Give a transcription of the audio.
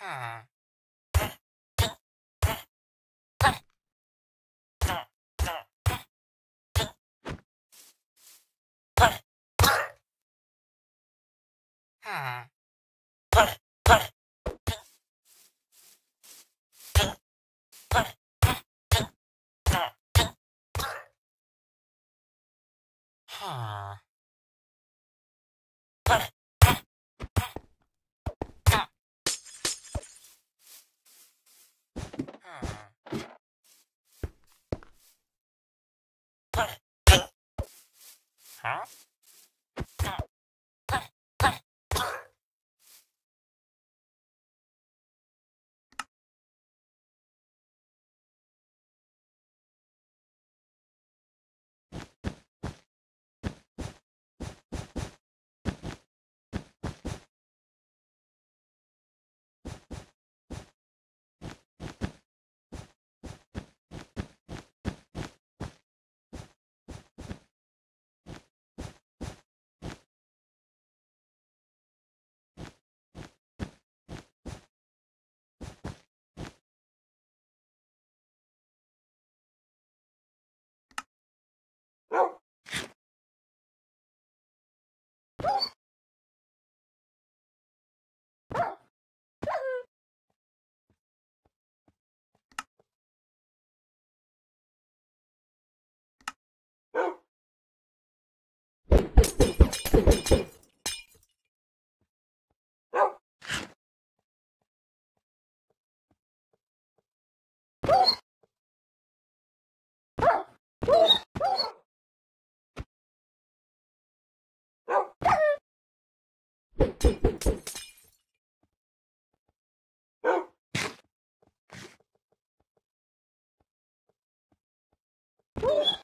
Huh. Huh. Woo!